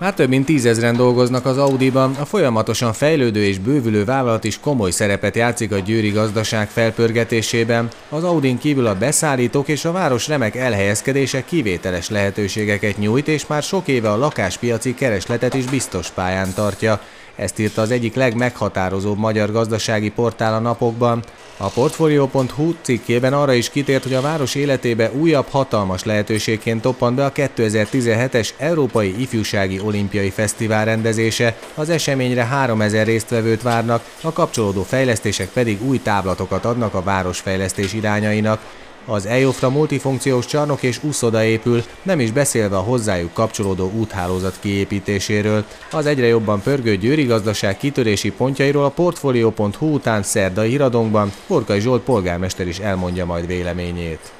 Már több mint tízezren dolgoznak az Audiban, a folyamatosan fejlődő és bővülő vállalat is komoly szerepet játszik a győri gazdaság felpörgetésében. Az Audin kívül a beszállítók és a város remek elhelyezkedése kivételes lehetőségeket nyújt, és már sok éve a lakáspiaci keresletet is biztos pályán tartja. Ezt írta az egyik legmeghatározóbb magyar gazdasági portál a napokban. A Portfolio.hu cikkében arra is kitért, hogy a város életébe újabb hatalmas lehetőségként toppant be a 2017-es Európai Ifjúsági Olimpiai Fesztivál rendezése. Az eseményre 3000 résztvevőt várnak, a kapcsolódó fejlesztések pedig új táblatokat adnak a városfejlesztés irányainak. Az EOFRA multifunkciós csarnok és úszoda épül, nem is beszélve a hozzájuk kapcsolódó úthálózat kiépítéséről. Az egyre jobban pörgő győri gazdaság kitörési pontjairól a Portfolio.hu után szerdai híradónkban Porkai Zsolt polgármester is elmondja majd véleményét.